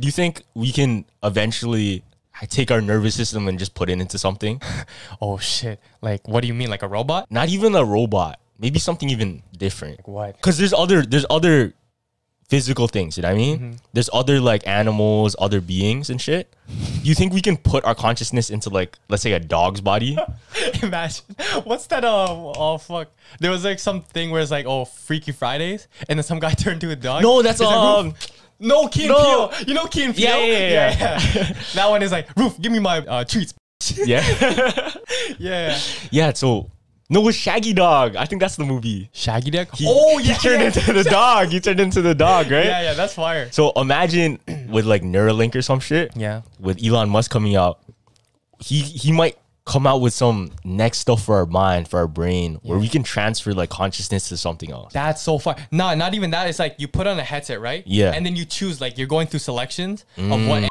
Do you think we can eventually take our nervous system and just put it into something? Oh shit! Like, what do you mean? Like a robot? Not even a robot. Maybe something even different. Like What? Because there's other there's other physical things. You know what I mean? Mm-hmm. There's other like animals, other beings and shit. Do you think we can put our consciousness into like let's say a dog's body? Imagine what's that? Uh, oh fuck! There was like some thing where it's like, oh, Freaky Fridays, and then some guy turned to a dog. No, that's like, um. "Roof." No Key and no. Peele. You know Key and Yeah, Peele? yeah, yeah, yeah. that one is like, Roof, give me my uh, treats. yeah, Yeah. yeah. So no, it was Shaggy Dog. I think that's the movie. Shaggy Dog. He, oh he turned yeah. into the dog. He turned into the dog, right? yeah, yeah, that's fire. So imagine with like Neuralink or some shit. Yeah. With Elon Musk coming out, he he might come out with some next stuff for our mind, for our brain, where we can transfer like consciousness to something else. That's so far. No, not even that. It's like you put on a headset, right? Yeah. And then you choose, like, you're going through selections of what mm.